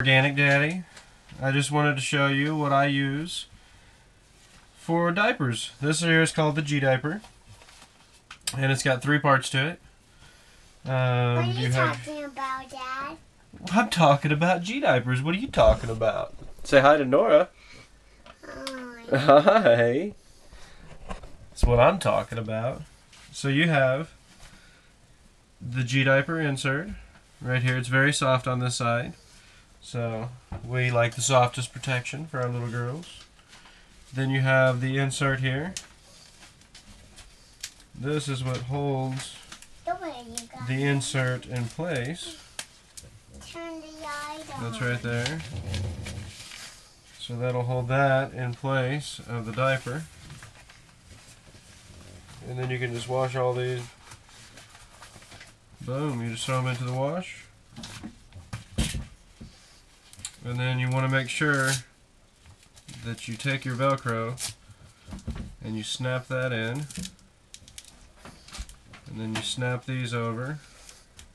Organic Daddy. I just wanted to show you what I use for diapers. This here is called the G diaper, and it's got three parts to it. What Um, are you, you have. talking about, Dad? I'm talking about G diapers. What are you talking about? Say hi to Norah. Oh, Hi. That's what I'm talking about. So you have the G diaper insert right here. It's very soft on this side. So we like the softest protection for our little girls. Then you have the insert here. This is what holds the way you got the insert in place. Turn the light on. That's right there. So that'll hold that in place of the diaper. And then you can just wash all these. Boom, you just throw them into the wash. And then you want to make sure that you take your Velcro and you snap that in. And then you snap these over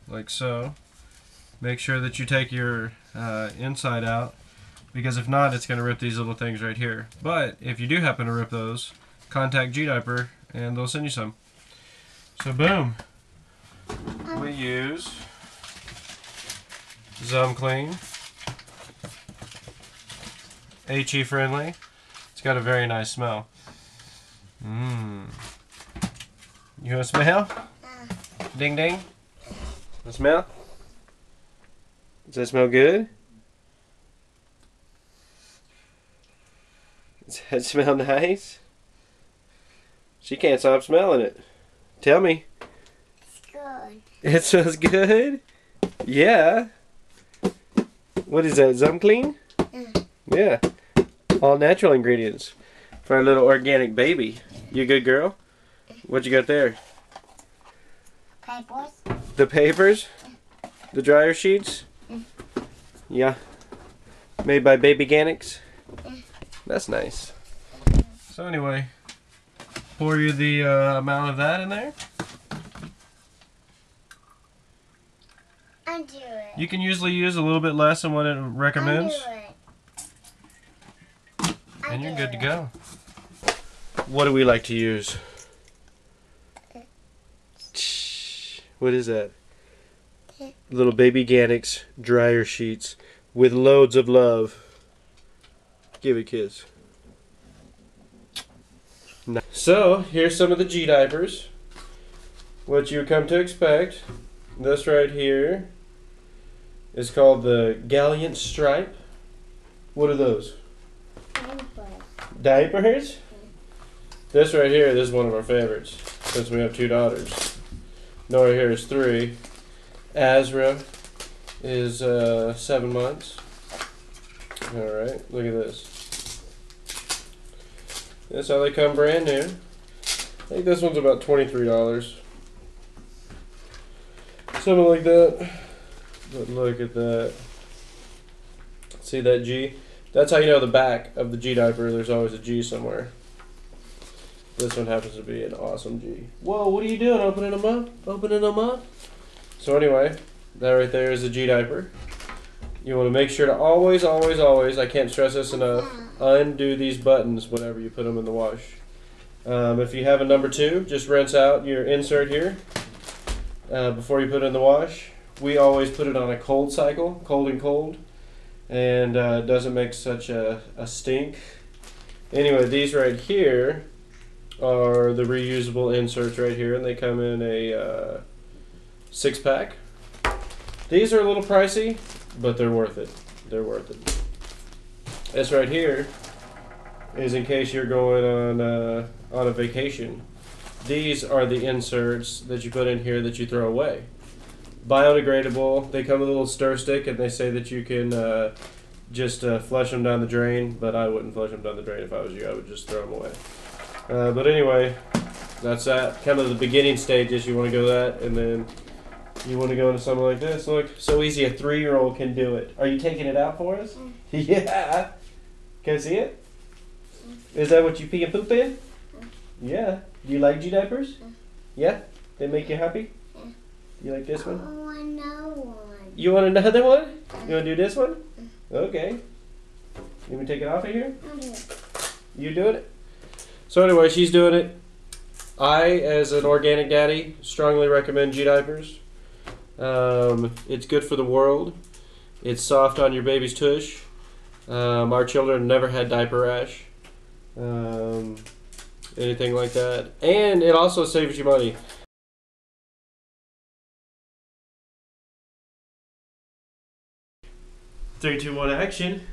like so. Make sure that you take your uh, inside out because if not, it's going to rip these little things right here. But if you do happen to rip those, contact G Diaper and they'll send you some. So boom, we use Zum Clean, HE friendly. It's got a very nice smell. Mmm. You want to smell? Ding ding. The smell? Does that smell good? Does that smell nice? She can't stop smelling it. Tell me. It's good. It smells good? Yeah. What is that, Zum Clean? Mm. Yeah. All natural ingredients for our little organic baby. You a good girl? What you got there? Papers. The papers? The dryer sheets? Yeah. Made by Baby BabyGanics? That's nice. So anyway, pour you the uh, amount of that in there. Undo it. You can usually use a little bit less than what it recommends. Undo it. And you're good to go. What do we like to use? What is that? Little BabyGanics dryer sheets with loads of love. Give it a kiss. So, here's some of the G diapers. What you come to expect. This right here is called the Gallant Stripe. What are those? Diapers? This right here, this is one of our favorites since we have two daughters. Norah here is three. Azra is uh, seven months. Alright, look at this. That's how they come brand new. I think this one's about $23. Something like that. But look at that. See that G? That's how you know the back of the G diaper, there's always a G somewhere. This one happens to be an awesome G. Whoa, what are you doing? Opening them up? Opening them up? So anyway, that right there is the G diaper. You want to make sure to always, always, always, I can't stress this enough, undo these buttons whenever you put them in the wash. Um, if you have a number two, just rinse out your insert here uh, before you put it in the wash. We always put it on a cold cycle, cold and cold, and uh, doesn't make such a, a stink. Anyway, these right here are the reusable inserts right here, and they come in a uh, six pack. These are a little pricey, but they're worth it. They're worth it. This right here is in case you're going on uh, on a vacation. These are the inserts that you put in here that you throw away. Biodegradable. They come with a little stir stick, and they say that you can uh, just uh, flush them down the drain. But I wouldn't flush them down the drain if I was you. I would just throw them away. Uh, but anyway, that's that. Kind of the beginning stages. You want to go that, and then you want to go into something like this. Look, so easy. A three-year-old can do it. Are you taking it out for us? Yeah. Can I see it? Is that what you pee and poop in? Yeah. Do you like G diapers? Yeah. They make you happy. You like this one? Oh, another one. You want another one? You want to do this one? Okay. You want me to take it off of here? Okay. You doing it? So anyway, she's doing it. I, as an organic daddy, strongly recommend G diapers. Um, it's good for the world. It's soft on your baby's tush. Um, our children never had diaper rash, um, anything like that, and it also saves you money. Three, two, one, action.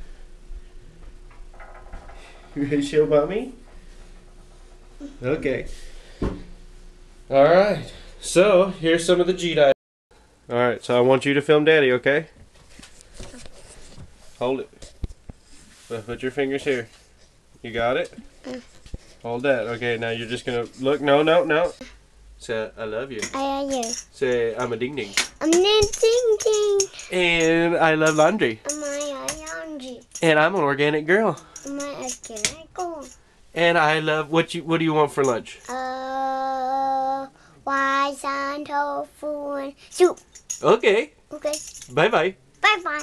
You ready to show mommy? Okay. All right. So here's some of the G dive. All right. So I want you to film Daddy. Okay. Hold it. Uh, Put your fingers here. You got it. Hold that. Okay. Now you're just gonna look. No, no, no. Say I love you. I are you. Say I'm a ding ding. I'm not thinking. And I love laundry. Am I a laundry? And I'm an organic girl. I'm I a chemical? And I love what you. What do you want for lunch? Uh, rice and tofu and soup. Okay. Okay. Bye bye. Bye bye.